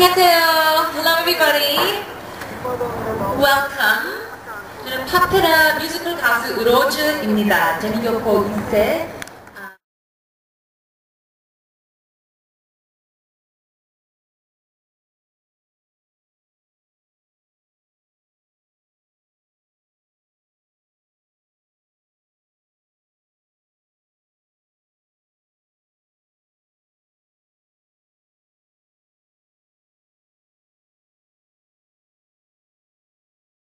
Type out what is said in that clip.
안녕하세요. Hello everybody. Welcome. 저는 파페라 뮤지컬 가수 우로즈입니다. 재미있고 인세